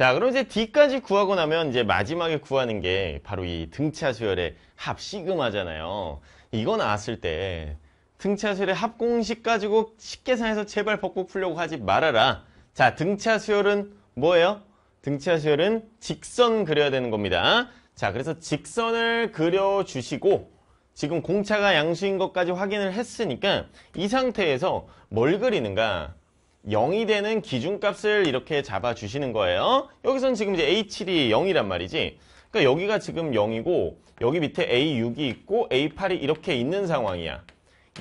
자, 그럼 이제 D까지 구하고 나면 이제 마지막에 구하는 게 바로 이 등차 수열의 합 시그마잖아요. 이거 나왔을 때 등차 수열의 합 공식 가지고 식계산에서 제발 벚꽃 풀려고 하지 말아라. 자, 등차 수열은 뭐예요? 등차 수열은 직선 그려야 되는 겁니다. 자, 그래서 직선을 그려주시고 지금 공차가 양수인 것까지 확인을 했으니까 이 상태에서 뭘 그리는가? 0이 되는 기준값을 이렇게 잡아주시는 거예요. 여기선 지금 이제 A7이 0이란 말이지. 그러니까 여기가 지금 0이고 여기 밑에 A6이 있고 A8이 이렇게 있는 상황이야.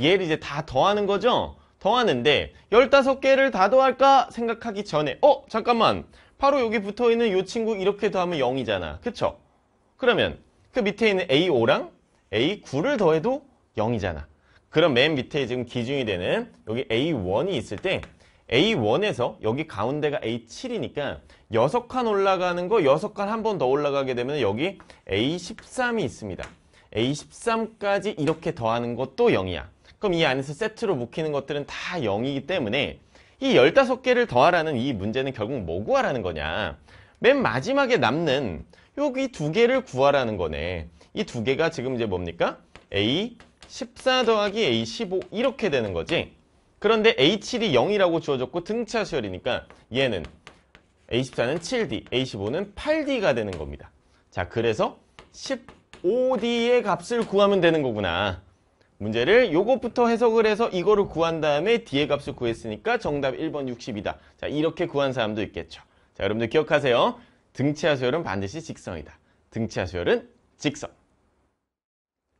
얘를 이제 다 더하는 거죠? 더하는데 15개를 다 더할까 생각하기 전에 어? 잠깐만. 바로 여기 붙어있는 이 친구 이렇게 더하면 0이잖아. 그쵸? 그러면 그 밑에 있는 A5랑 A9를 더해도 0이잖아. 그럼 맨 밑에 지금 기준이 되는 여기 A1이 있을 때 A1에서 여기 가운데가 A7이니까 6칸 올라가는 거 6칸 한 번 더 올라가게 되면 여기 A13이 있습니다. A13까지 이렇게 더하는 것도 0이야. 그럼 이 안에서 세트로 묶이는 것들은 다 0이기 때문에 이 15개를 더하라는 이 문제는 결국 뭐 구하라는 거냐. 맨 마지막에 남는 여기 두 개를 구하라는 거네. 이 두 개가 지금 이제 뭡니까? A14 더하기 A15 이렇게 되는 거지. 그런데 A7이 0이라고 주어졌고 등차 수열이니까 얘는 A14는 7D, A15는 8D가 되는 겁니다. 자, 그래서 15D의 값을 구하면 되는 거구나. 문제를 요것부터 해석을 해서 이거를 구한 다음에 D의 값을 구했으니까 정답 1번 60이다. 자, 이렇게 구한 사람도 있겠죠. 자, 여러분들 기억하세요. 등차 수열은 반드시 직선이다. 등차 수열은 직선.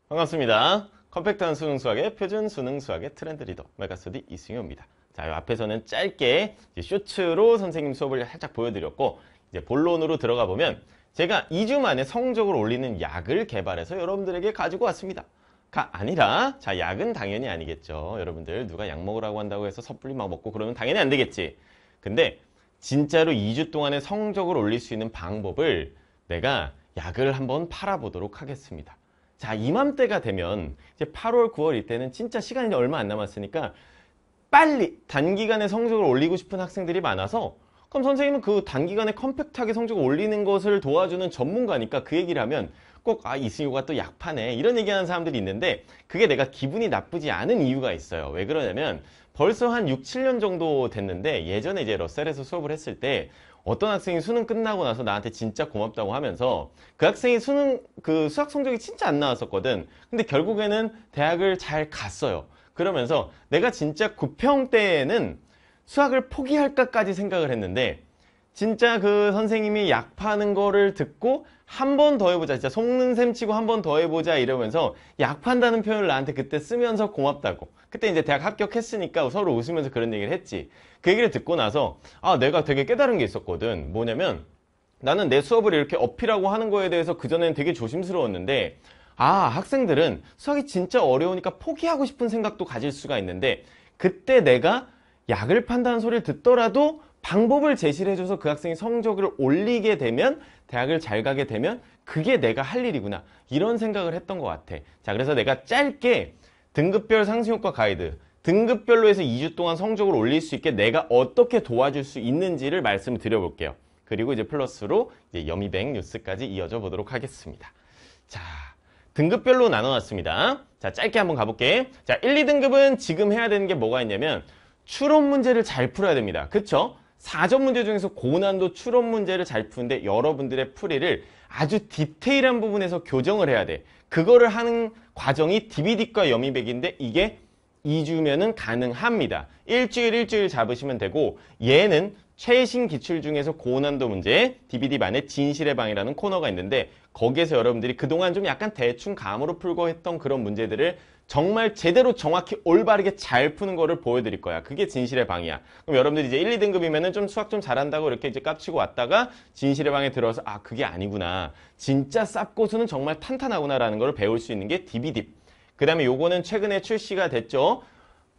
반갑습니다. 컴팩트한 수능 수학의 표준 수능 수학의 트렌드 리더 메가스터디 이승효입니다. 자, 이 앞에서는 짧게 쇼츠로 선생님 수업을 살짝 보여드렸고 이제 본론으로 들어가 보면 제가 2주 만에 성적을 올리는 약을 개발해서 여러분들에게 가지고 왔습니다. 가 아니라 자 약은 당연히 아니겠죠. 여러분들 누가 약 먹으라고 한다고 해서 섣불리 막 먹고 그러면 당연히 안 되겠지. 근데 진짜로 2주 동안에 성적을 올릴 수 있는 방법을 내가 약을 한번 팔아보도록 하겠습니다. 자, 이맘때가 되면 이제 8월, 9월 이때는 진짜 시간이 얼마 안 남았으니까 빨리 단기간에 성적을 올리고 싶은 학생들이 많아서 그럼 선생님은 그 단기간에 컴팩트하게 성적을 올리는 것을 도와주는 전문가니까 그 얘기를 하면 꼭 아 이승효가 또 약파네 이런 얘기하는 사람들이 있는데 그게 내가 기분이 나쁘지 않은 이유가 있어요. 왜 그러냐면 벌써 한 6, 7년 정도 됐는데 예전에 이제 러셀에서 수업을 했을 때 어떤 학생이 수능 끝나고 나서 나한테 진짜 고맙다고 하면서 그 학생이 수능 그 수학 성적이 진짜 안 나왔었거든. 근데 결국에는 대학을 잘 갔어요. 그러면서 내가 진짜 9평 때에는 수학을 포기할까까지 생각을 했는데 진짜 그 선생님이 약 파는 거를 듣고 한 번 더 해보자. 진짜 속는 셈 치고 한 번 더 해보자 이러면서 약 판다는 표현을 나한테 그때 쓰면서 고맙다고. 그때 이제 대학 합격했으니까 서로 웃으면서 그런 얘기를 했지. 그 얘기를 듣고 나서 아 내가 되게 깨달은 게 있었거든. 뭐냐면 나는 내 수업을 이렇게 어필하고 하는 거에 대해서 그전에는 되게 조심스러웠는데 아 학생들은 수학이 진짜 어려우니까 포기하고 싶은 생각도 가질 수가 있는데 그때 내가 약을 판다는 소리를 듣더라도 방법을 제시를 해줘서 그 학생이 성적을 올리게 되면 대학을 잘 가게 되면 그게 내가 할 일이구나 이런 생각을 했던 것 같아 자 그래서 내가 짧게 등급별 상승효과 가이드 등급별로 해서 2주 동안 성적을 올릴 수 있게 내가 어떻게 도와줄 수 있는지를 말씀을 드려볼게요. 그리고 이제 플러스로 이제 여미뱅 뉴스까지 이어져 보도록 하겠습니다. 자 등급별로 나눠놨습니다. 자 짧게 한번 가볼게. 자 1, 2등급은 지금 해야 되는 게 뭐가 있냐면 추론 문제를 잘 풀어야 됩니다. 그쵸? 사전 문제 중에서 고난도 추론 문제를 잘 푸는데 여러분들의 풀이를 아주 디테일한 부분에서 교정을 해야 돼. 그거를 하는 과정이 DVD과 여미백인데 이게 2주면은 가능합니다. 일주일 일주일 잡으시면 되고 얘는 최신 기출 중에서 고난도 문제 DVD만의 진실의 방이라는 코너가 있는데 거기에서 여러분들이 그동안 좀 약간 대충 감으로 풀고 했던 그런 문제들을 정말 제대로 정확히 올바르게 잘 푸는 거를 보여드릴 거야. 그게 진실의 방이야. 그럼 여러분들이 이제 1, 2등급이면은 좀 수학 좀 잘한다고 이렇게 이제 깝치고 왔다가 진실의 방에 들어서 아, 그게 아니구나. 진짜 쌉고수는 정말 탄탄하구나라는 걸 배울 수 있는 게 DVD. 그 다음에 요거는 최근에 출시가 됐죠.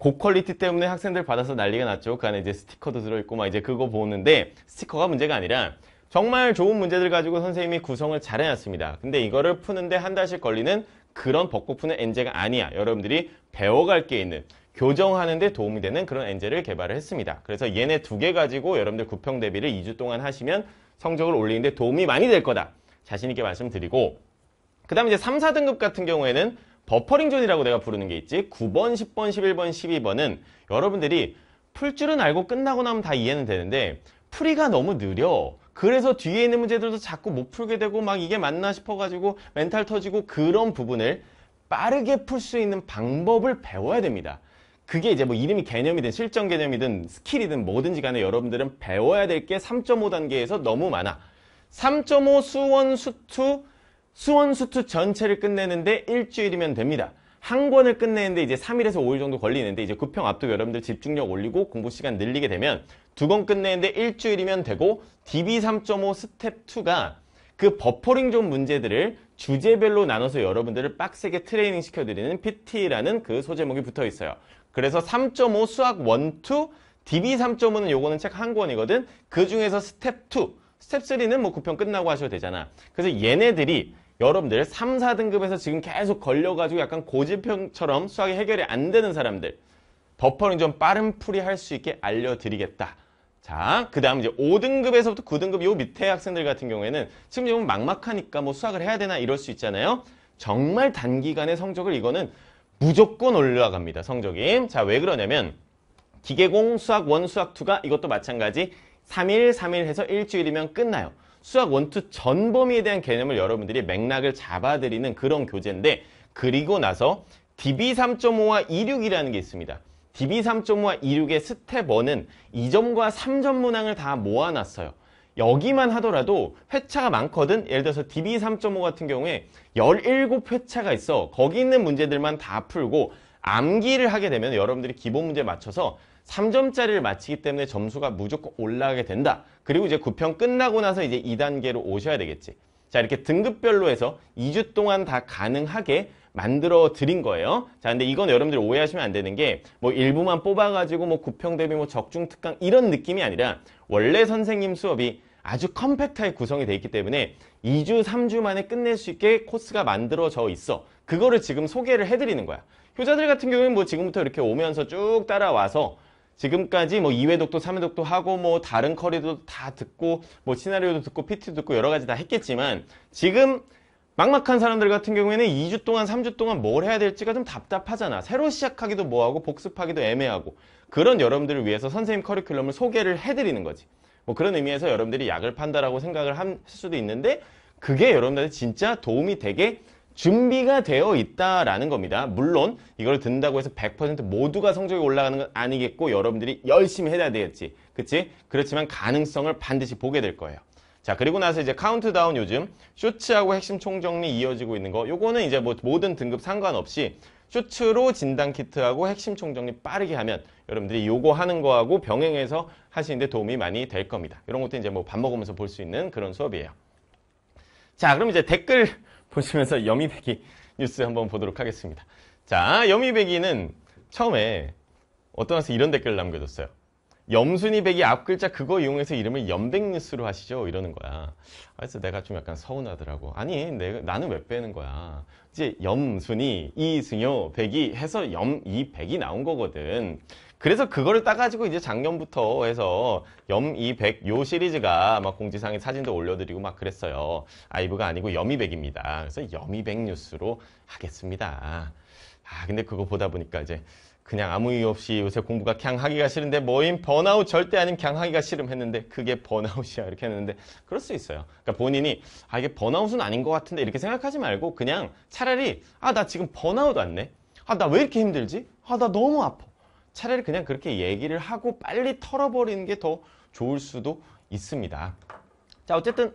고퀄리티 때문에 학생들 받아서 난리가 났죠. 그 안에 이제 스티커도 들어있고 막 이제 그거 보는데 스티커가 문제가 아니라 정말 좋은 문제들 가지고 선생님이 구성을 잘 해놨습니다. 근데 이거를 푸는데 한 달씩 걸리는 그런 벚꽃 푸는 엔제가 아니야. 여러분들이 배워갈 게 있는 교정하는데 도움이 되는 그런 엔젤을 개발을 했습니다. 그래서 얘네 두 개 가지고 여러분들 구평 대비를 2주 동안 하시면 성적을 올리는데 도움이 많이 될 거다. 자신 있게 말씀드리고 그 다음에 이제 3, 4등급 같은 경우에는 버퍼링 zone이라고 내가 부르는 게 있지 9번, 10번, 11번, 12번은 여러분들이 풀 줄은 알고 끝나고 나면 다 이해는 되는데 풀이가 너무 느려 그래서 뒤에 있는 문제들도 자꾸 못 풀게 되고 막 이게 맞나 싶어가지고 멘탈 터지고 그런 부분을 빠르게 풀 수 있는 방법을 배워야 됩니다. 그게 이제 뭐 이름이 개념이든 실전 개념이든 skill이든 뭐든지 간에 여러분들은 배워야 될 게 3.5 단계에서 너무 많아. 3.5 수원 수투 수원 수투 전체를 끝내는데 일주일이면 됩니다. 한 권을 끝내는데 이제 3일에서 5일 정도 걸리는데 이제 구평 앞두고 여러분들 집중력 올리고 공부 시간 늘리게 되면 두 권 끝내는데 일주일이면 되고 DB 3.5 스텝 2가 그 버퍼링 존 문제들을 주제별로 나눠서 여러분들을 빡세게 트레이닝 시켜드리는 PT라는 그 소제목이 붙어 있어요. 그래서 3.5 수학 1, 2, DB 3.5는 요거는 책 한 권이거든. 그 중에서 스텝 2, 스텝 3는 뭐 9평 끝나고 하셔도 되잖아. 그래서 얘네들이 여러분들 3, 4등급에서 지금 계속 걸려가지고 약간 고질병처럼 수학이 해결이 안 되는 사람들 버퍼링 좀 빠른 풀이 할 수 있게 알려드리겠다. 자, 그 다음 이제 5등급에서부터 9등급 요 밑에 학생들 같은 경우에는 지금 좀 막막하니까 뭐 수학을 해야 되나 이럴 수 있잖아요. 정말 단기간에 성적을 이거는 무조건 올라갑니다. 성적이. 자, 왜 그러냐면 기계공 수학 1, 수학 2가 이것도 마찬가지 3일, 3일 해서 일주일이면 끝나요. 수학 1, 2 전 범위에 대한 개념을 여러분들이 맥락을 잡아드리는 그런 교재인데 그리고 나서 DB 3.5와 26이라는 게 있습니다. DB 3.5와 26의 스텝 1은 2점과 3점 문항을 다 모아놨어요. 여기만 하더라도 회차가 많거든. 예를 들어서 DB 3.5 같은 경우에 17회차가 있어. 거기 있는 문제들만 다 풀고 암기를 하게 되면 여러분들이 기본 문제 맞춰서 3점짜리를 맞히기 때문에 점수가 무조건 올라가게 된다. 그리고 이제 9편 끝나고 나서 이제 2단계로 오셔야 되겠지. 자, 이렇게 등급별로 해서 2주 동안 다 가능하게 만들어 드린 거예요. 자, 근데 이건 여러분들 오해하시면 안 되는 게 뭐 일부만 뽑아가지고 뭐 구평 대비 뭐 적중 특강 이런 느낌이 아니라 원래 선생님 수업이 아주 컴팩트하게 구성이 돼 있기 때문에 2주, 3주 만에 끝낼 수 있게 코스가 만들어져 있어. 그거를 지금 소개를 해드리는 거야. 효자들 같은 경우는 뭐 지금부터 이렇게 오면서 쭉 따라와서 지금까지 뭐 2회 독도, 3회 독도 하고 뭐 다른 커리도 다 듣고 뭐 시나리오도 듣고 PT도 듣고 여러 가지 다 했겠지만 지금 막막한 사람들 같은 경우에는 2주 동안, 3주 동안 뭘 해야 될지가 좀 답답하잖아. 새로 시작하기도 뭐하고 복습하기도 애매하고 그런 여러분들을 위해서 선생님 커리큘럼을 소개를 해드리는 거지. 뭐 그런 의미에서 여러분들이 약을 판다라고 생각을 할 수도 있는데 그게 여러분들한테 진짜 도움이 되게 준비가 되어 있다라는 겁니다. 물론 이걸 듣는다고 해서 100% 모두가 성적이 올라가는 건 아니겠고 여러분들이 열심히 해야 되겠지. 그치? 그렇지만 가능성을 반드시 보게 될 거예요. 자 그리고 나서 이제 카운트다운 요즘 쇼츠하고 핵심 총정리 이어지고 있는 거 요거는 이제 뭐 모든 등급 상관없이 쇼츠로 진단 키트하고 핵심 총정리 빠르게 하면 여러분들이 요거 하는 거하고 병행해서 하시는데 도움이 많이 될 겁니다. 이런 것도 이제 뭐 밥 먹으면서 볼 수 있는 그런 수업이에요. 자 그럼 이제 댓글 보시면서 여미배기 뉴스 한번 보도록 하겠습니다. 자 여미배기는 처음에 어떤 학생이 이런 댓글을 남겨줬어요. 염순이 백이 앞 글자 그거 이용해서 이름을 염백뉴스로 하시죠 이러는 거야. 그래서 내가 좀 약간 서운하더라고. 아니 내가 나는 왜 빼는 거야. 이제 염순이 이승효 백이 해서 염이 백이 나온 거거든. 그래서 그거를 따가지고 이제 작년부터 해서 염이백 요 시리즈가 막 공지상에 사진도 올려드리고 막 그랬어요. 아이브가 아니고 염이백입니다. 그래서 염이백 뉴스로 하겠습니다. 아 근데 그거 보다 보니까 이제 그냥 아무 이유 없이 요새 공부가 그냥 하기가 싫은데 뭐임 번아웃 절대 아니면 그냥 하기가 싫음 했는데 그게 번아웃이야 이렇게 했는데 그럴 수 있어요. 그러니까 본인이 아 이게 번아웃은 아닌 것 같은데 이렇게 생각하지 말고 그냥 차라리 아 나 지금 번아웃 왔네. 아 나 왜 이렇게 힘들지? 아 나 너무 아파. 차라리 그냥 그렇게 얘기를 하고 빨리 털어버리는 게 더 좋을 수도 있습니다. 자 어쨌든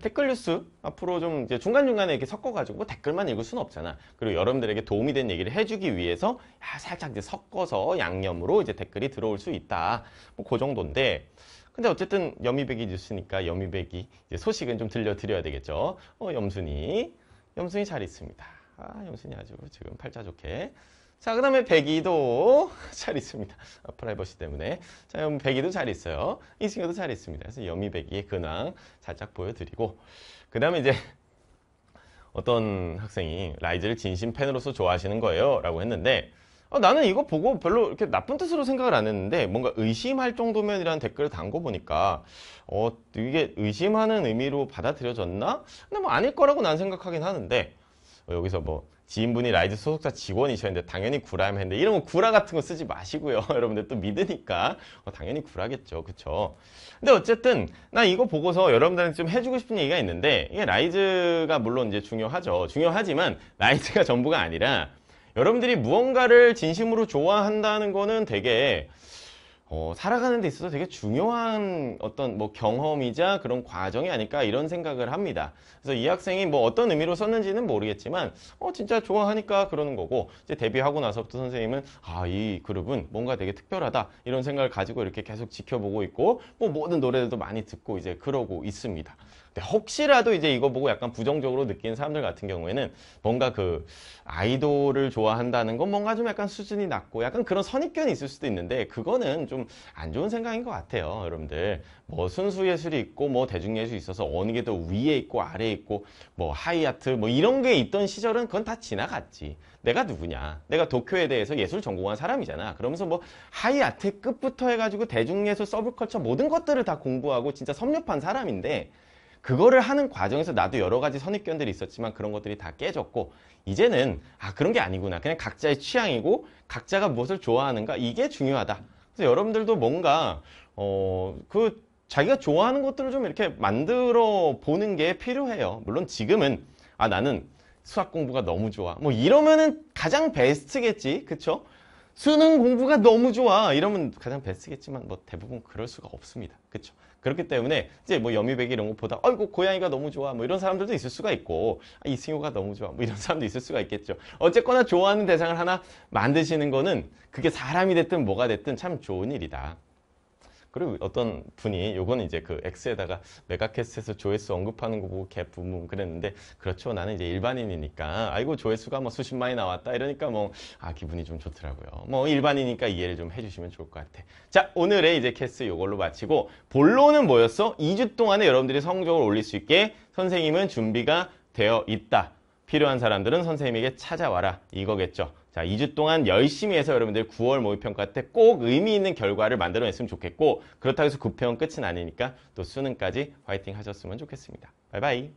댓글 뉴스 앞으로 좀 이제 중간중간에 이렇게 섞어가지고 뭐 댓글만 읽을 수는 없잖아. 그리고 여러분들에게 도움이 된 얘기를 해주기 위해서 야, 살짝 이제 섞어서 양념으로 이제 댓글이 들어올 수 있다. 뭐 그 정도인데. 근데 어쨌든 여미배기 뉴스니까 여미배기 이제 소식은 좀 들려드려야 되겠죠. 어, 염순이. 염순이 잘 있습니다. 아, 염순이 아주 지금 팔자 좋게. 자, 그 다음에 백이도 잘 있습니다. 아, 프라이버시 때문에. 자, 여러분 백이도 잘 있어요. 이 친구도 잘 있습니다. 그래서 여미백이의 근황 살짝 보여드리고. 그 다음에 이제 어떤 학생이 라이즈를 진심 팬으로서 좋아하시는 거예요. 라고 했는데, 어, 나는 이거 보고 별로 이렇게 나쁜 뜻으로 생각을 안 했는데 뭔가 의심할 정도면이라는 댓글을 단거 보니까 어, 이게 의심하는 의미로 받아들여졌나? 근데 뭐 아닐 거라고 난 생각하긴 하는데 어, 여기서 뭐 지인분이 라이즈 소속사 직원이셨는데 당연히 구라면 했는데 이런 거 구라 같은 거 쓰지 마시고요. 여러분들 또 믿으니까 어, 당연히 구라겠죠. 그쵸? 근데 어쨌든 나 이거 보고서 여러분들한테 좀 해주고 싶은 얘기가 있는데 이게 라이즈가 물론 이제 중요하죠. 중요하지만 라이즈가 전부가 아니라 여러분들이 무언가를 진심으로 좋아한다는 거는 되게 어, 살아가는 데 있어서 되게 중요한 어떤 뭐 경험이자 그런 과정이 아닐까 이런 생각을 합니다. 그래서 이 학생이 뭐 어떤 의미로 썼는지는 모르겠지만 어, 진짜 좋아하니까 그러는 거고 이제 데뷔하고 나서부터 선생님은 아, 이 그룹은 뭔가 되게 특별하다 이런 생각을 가지고 이렇게 계속 지켜보고 있고 뭐 모든 노래들도 많이 듣고 이제 그러고 있습니다. 근데 혹시라도 이제 이거 보고 약간 부정적으로 느끼는 사람들 같은 경우에는 뭔가 그 아이돌을 좋아한다는 건 뭔가 좀 약간 수준이 낮고 약간 그런 선입견이 있을 수도 있는데 그거는 좀 안 좋은 생각인 것 같아요, 여러분들. 뭐 순수 예술이 있고 뭐 대중 예술이 있어서 어느 게 더 위에 있고 아래에 있고 뭐 하이아트 뭐 이런 게 있던 시절은 그건 다 지나갔지. 내가 누구냐? 내가 도쿄에 대해서 예술 전공한 사람이잖아. 그러면서 뭐 하이아트 끝부터 해가지고 대중예술 서브컬처 모든 것들을 다 공부하고 진짜 섭렵한 사람인데 그거를 하는 과정에서 나도 여러 가지 선입견들이 있었지만 그런 것들이 다 깨졌고 이제는 아 그런 게 아니구나. 그냥 각자의 취향이고 각자가 무엇을 좋아하는가? 이게 중요하다. 그래서 여러분들도 뭔가 어 그 자기가 좋아하는 것들을 좀 이렇게 만들어 보는 게 필요해요. 물론 지금은 아 나는 수학 공부가 너무 좋아. 뭐 이러면은 가장 베스트겠지. 그쵸? 수능 공부가 너무 좋아. 이러면 가장 베스트겠지만 뭐 대부분 그럴 수가 없습니다. 그쵸 그렇기 때문에 이제 뭐 여미배기 이런 것보다 어이구 고양이가 너무 좋아. 뭐 이런 사람들도 있을 수가 있고 아, 이승효가 너무 좋아. 뭐 이런 사람도 있을 수가 있겠죠. 어쨌거나 좋아하는 대상을 하나 만드시는 거는 그게 사람이 됐든 뭐가 됐든 참 좋은 일이다 그리고 어떤 분이 요거는 이제 그 X에다가 메가캐스트에서 조회수 언급하는 거 보고 개 부문 그랬는데 그렇죠. 나는 이제 일반인이니까 아이고 조회수가 뭐 수십만이 나왔다 이러니까 뭐 아 기분이 좀 좋더라고요. 뭐 일반이니까 이해를 좀 해주시면 좋을 것 같아. 자 오늘의 이제 캐스 요걸로 마치고 본론은 뭐였어? 2주 동안에 여러분들이 성적을 올릴 수 있게 선생님은 준비가 되어 있다. 필요한 사람들은 선생님에게 찾아와라. 이거겠죠 자, 2주 동안 열심히 해서 여러분들 9월 모의평가 때 꼭 의미 있는 결과를 만들어냈으면 좋겠고 그렇다고 해서 9평은 끝은 아니니까 또 수능까지 화이팅 하셨으면 좋겠습니다. 바이바이.